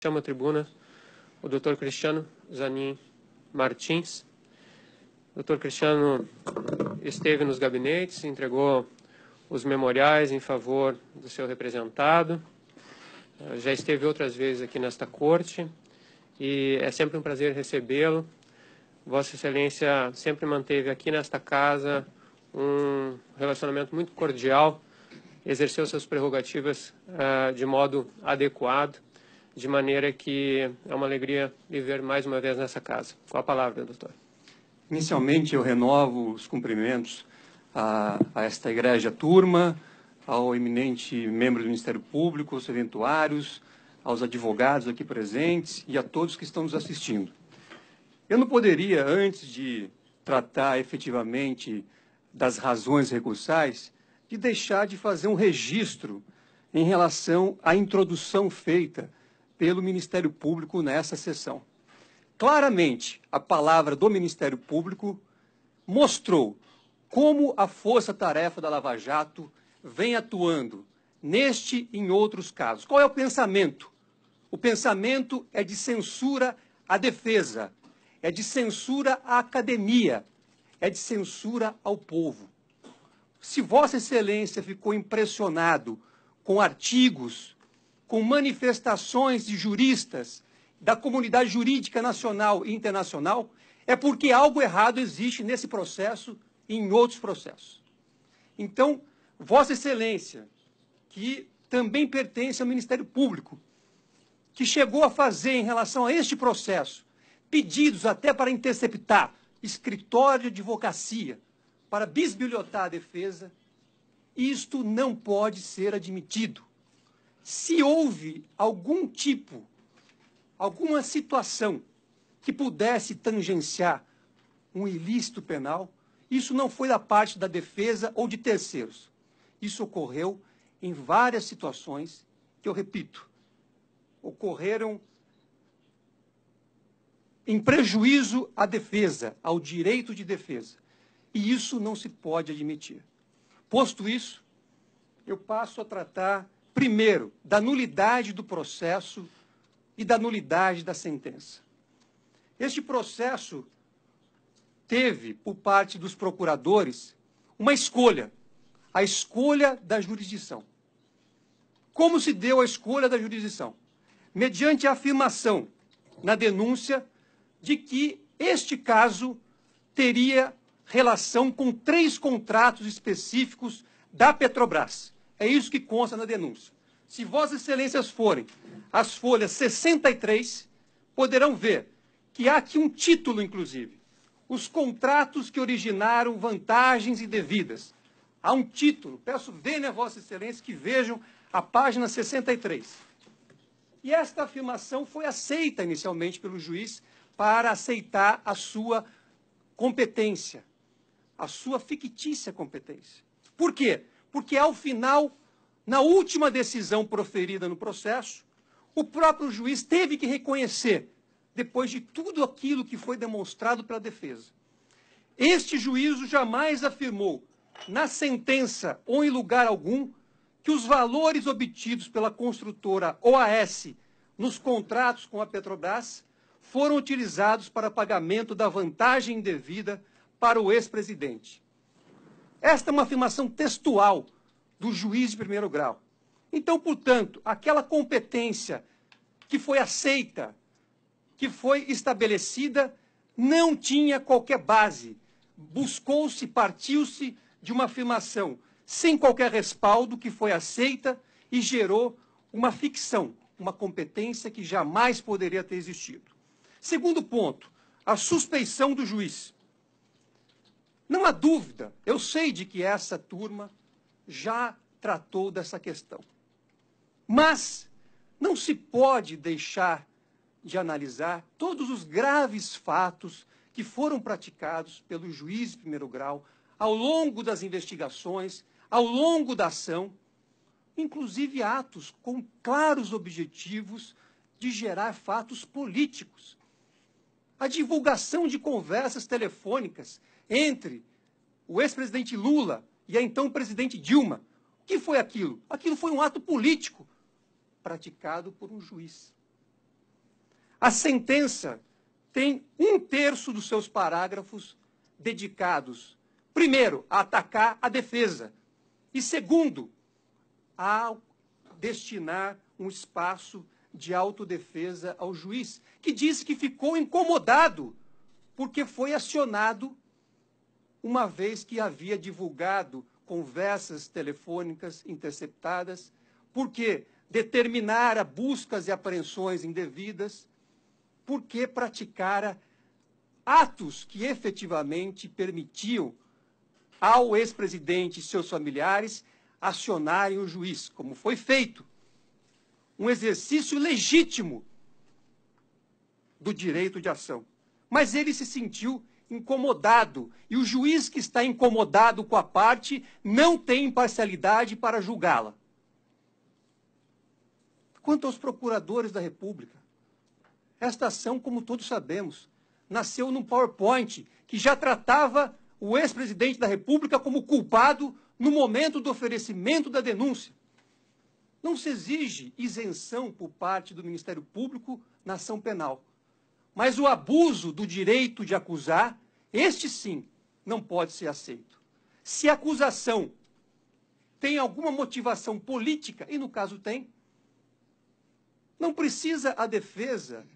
Chama a tribuna o Dr. Cristiano Zanin Martins. O Dr. Cristiano esteve nos gabinetes, entregou os memoriais em favor do seu representado. Eh, já esteve outras vezes aqui nesta corte e é sempre um prazer recebê-lo. Vossa Excelência sempre manteve aqui nesta casa um relacionamento muito cordial, exerceu suas prerrogativas uh, de modo adequado de maneira que é uma alegria viver mais uma vez nessa casa. Com a palavra, doutor. Inicialmente, eu renovo os cumprimentos a, a esta igreja turma, ao eminente membro do Ministério Público, aos eventuários, aos advogados aqui presentes e a todos que estão nos assistindo. Eu não poderia, antes de tratar efetivamente das razões recursais, de deixar de fazer um registro em relação à introdução feita pelo Ministério Público nessa sessão. Claramente, a palavra do Ministério Público mostrou como a força-tarefa da Lava Jato vem atuando neste e em outros casos. Qual é o pensamento? O pensamento é de censura à defesa, é de censura à academia, é de censura ao povo. Se Vossa Excelência ficou impressionado com artigos com manifestações de juristas da comunidade jurídica nacional e internacional, é porque algo errado existe nesse processo e em outros processos. Então, Vossa Excelência, que também pertence ao Ministério Público, que chegou a fazer em relação a este processo pedidos até para interceptar escritório de advocacia, para bisbilhotar a defesa, isto não pode ser admitido se houve algum tipo, alguma situação que pudesse tangenciar um ilícito penal, isso não foi da parte da defesa ou de terceiros. Isso ocorreu em várias situações que eu repito, ocorreram em prejuízo à defesa, ao direito de defesa. E isso não se pode admitir. Posto isso, eu passo a tratar primeiro, da nulidade do processo e da nulidade da sentença. Este processo teve, por parte dos procuradores, uma escolha, a escolha da jurisdição. Como se deu a escolha da jurisdição? Mediante a afirmação na denúncia de que este caso teria relação com três contratos específicos da Petrobras. É isso que consta na denúncia. Se Vossas Excelências forem às folhas 63, poderão ver que há aqui um título, inclusive. Os contratos que originaram vantagens indevidas. Há um título. Peço, venha a Vossa Excelência que vejam a página 63. E esta afirmação foi aceita inicialmente pelo juiz para aceitar a sua competência, a sua fictícia competência. Por quê? Porque ao final, na última decisão proferida no processo, o próprio juiz teve que reconhecer, depois de tudo aquilo que foi demonstrado pela defesa. Este juízo jamais afirmou, na sentença ou em lugar algum, que os valores obtidos pela construtora OAS nos contratos com a Petrobras foram utilizados para pagamento da vantagem indevida para o ex-presidente. Esta é uma afirmação textual do juiz de primeiro grau. Então, portanto, aquela competência que foi aceita, que foi estabelecida, não tinha qualquer base. Buscou-se, partiu-se de uma afirmação sem qualquer respaldo que foi aceita e gerou uma ficção, uma competência que jamais poderia ter existido. Segundo ponto, a suspeição do juiz. Não há dúvida, eu sei de que essa turma já tratou dessa questão. Mas não se pode deixar de analisar todos os graves fatos que foram praticados pelo juiz de primeiro grau ao longo das investigações, ao longo da ação, inclusive atos com claros objetivos de gerar fatos políticos. A divulgação de conversas telefônicas entre o ex-presidente Lula e a então presidente Dilma. O que foi aquilo? Aquilo foi um ato político praticado por um juiz. A sentença tem um terço dos seus parágrafos dedicados, primeiro, a atacar a defesa, e segundo, a destinar um espaço de autodefesa ao juiz, que disse que ficou incomodado porque foi acionado uma vez que havia divulgado conversas telefônicas interceptadas, porque determinara buscas e apreensões indevidas, porque praticara atos que efetivamente permitiam ao ex-presidente e seus familiares acionarem o juiz, como foi feito. Um exercício legítimo do direito de ação. Mas ele se sentiu incomodado. E o juiz que está incomodado com a parte não tem imparcialidade para julgá-la. Quanto aos procuradores da República, esta ação, como todos sabemos, nasceu num PowerPoint que já tratava o ex-presidente da República como culpado no momento do oferecimento da denúncia. Não se exige isenção por parte do Ministério Público na ação penal. Mas o abuso do direito de acusar, este sim, não pode ser aceito. Se a acusação tem alguma motivação política, e no caso tem, não precisa a defesa